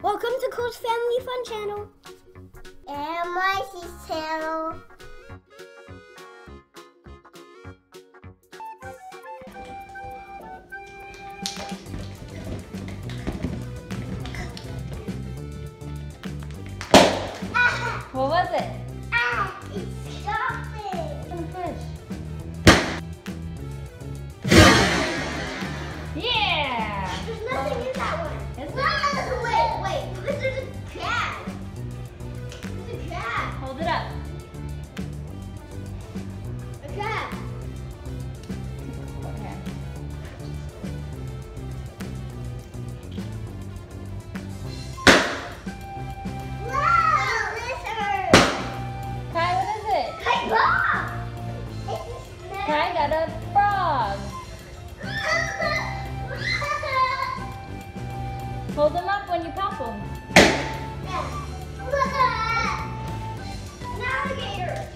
Welcome to Cole's Family Fun Channel. And Marci's channel. What was it? ah. At an alligator.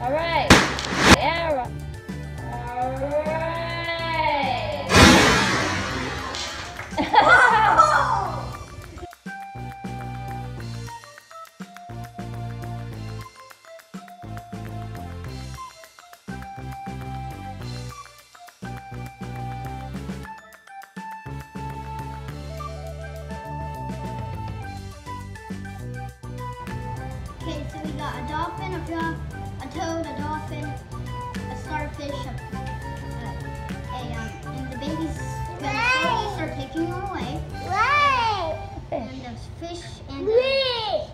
All right. Arrow. All right. Okay, so we got a dolphin, a frog, a toad, a dolphin, a starfish, a, a, a um, and the baby's gonna slowly start taking them away. And there's fish and a,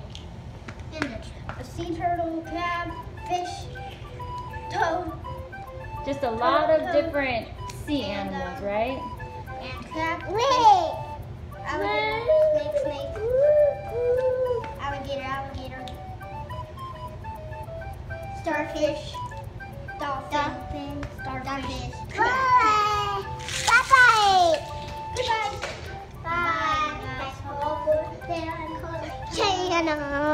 and a, a sea turtle, crab, fish, toad, Just a lot of different sea animals, right? and crab, Alligator, starfish, dolphin, Dolphin. starfish, Bye. Bye-bye. Goodbye. Bye. Channel.